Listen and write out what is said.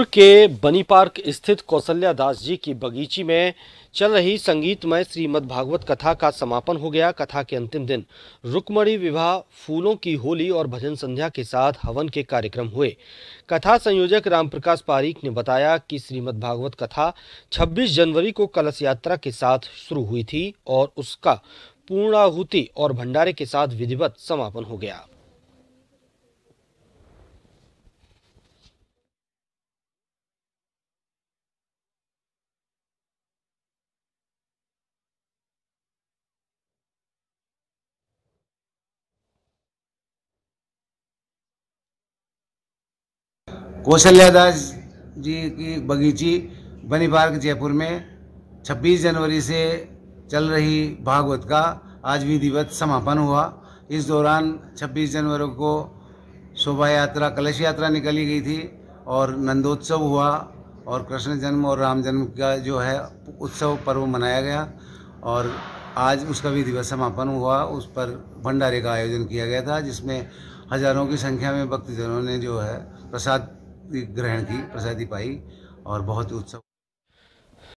के बनी पार्क स्थित कौशल्या दास जी की बगीची में चल रही संगीतमय श्रीमद् भागवत कथा का समापन हो गया। कथा के अंतिम दिन रुकमणी विवाह, फूलों की होली और भजन संध्या के साथ हवन के कार्यक्रम हुए। कथा संयोजक रामप्रकाश पारीक ने बताया कि श्रीमद् भागवत कथा 26 जनवरी को कलश यात्रा के साथ शुरू हुई थी और उसका पूर्णाहुति और भंडारे के साथ विधिवत समापन हो गया। कौशल्यादास जी की बगीची बनी पार्क जयपुर में 26 जनवरी से चल रही भागवत का आज विधिवत समापन हुआ। इस दौरान 26 जनवरी को शोभा यात्रा कलश यात्रा निकली गई थी और नंदोत्सव हुआ और कृष्ण जन्म और राम जन्म का जो है उत्सव पर्व मनाया गया और आज उसका विधिवत समापन हुआ। उस पर भंडारे का आयोजन किया गया था, जिसमें हज़ारों की संख्या में भक्तजनों ने जो है प्रसाद ग्रहण की प्रसादी पाई और बहुत उत्सव